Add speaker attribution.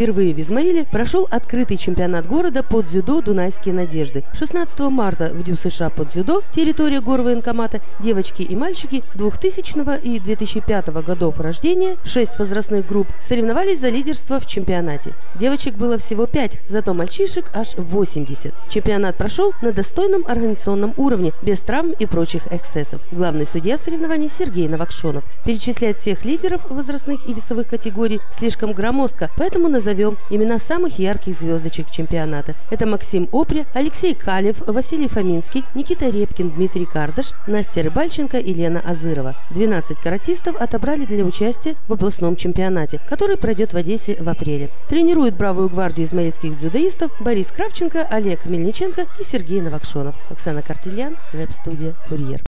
Speaker 1: Впервые в Измаиле прошел открытый чемпионат города под дзюдо «Дунайские надежды». 16 марта в Дю США под дзюдо, территория горвоенкомата, девочки и мальчики 2000 и 2005 годов рождения, 6 возрастных групп, соревновались за лидерство в чемпионате. Девочек было всего 5, зато мальчишек аж 80. Чемпионат прошел на достойном организационном уровне, без травм и прочих эксцессов. Главный судья соревнований Сергей Новокшонов. Перечислять всех лидеров возрастных и весовых категорий слишком громоздко, поэтому назовем имена самых ярких звездочек чемпионата. Это Максим Опря, Алексей Калев, Василий Фоминский, Никита Репкин, Дмитрий Кардаш, Настя Рыбальченко и Лена Азырова. 12 каратистов отобрали для участия в областном чемпионате, который пройдет в Одессе в апреле. Тренирует бравую гвардию измаильских дзюдоистов Борис Кравченко, Олег Мельниченко и Сергей Новокшонов. Оксана Картильян, веб-студия «Курьер».